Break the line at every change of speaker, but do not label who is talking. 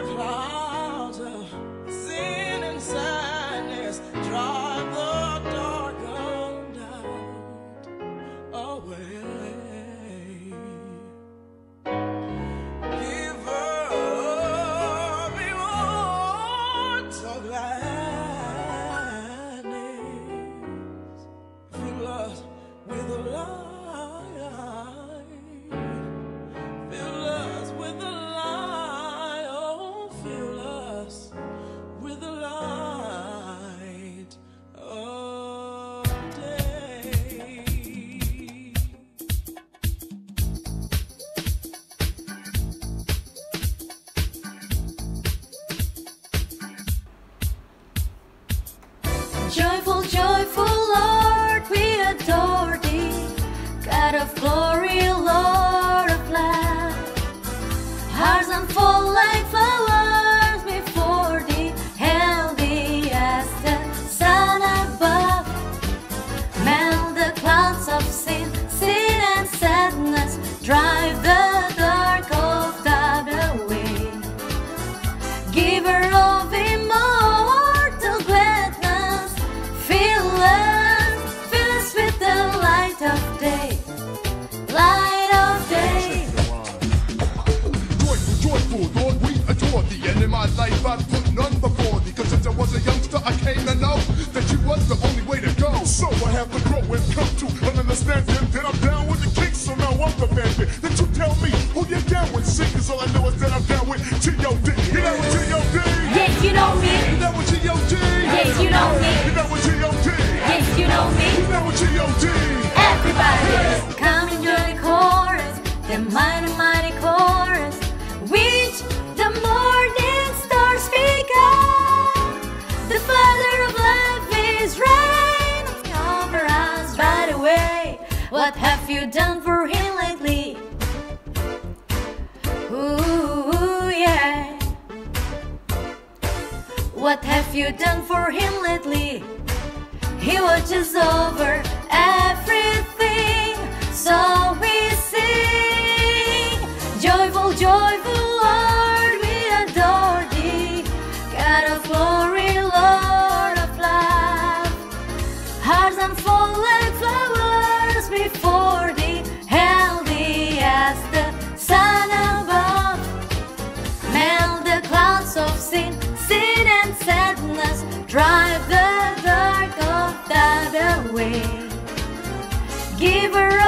Where
在风中。In my life I've put none before thee. Cause since I was a youngster, I came to know that you was the only way to go. So I have to grow and come to an understanding that I'm down with the kicks, so now I'm the bandit. That you tell me who you're down with. See, cause all I know is that I'm down with G.O.D. You know G.O.D.?
Yeah, you know me. Have you done for him lately? Ooh, yeah. What have you done for him lately? He watches over everything, Drive the dark of that away. Give her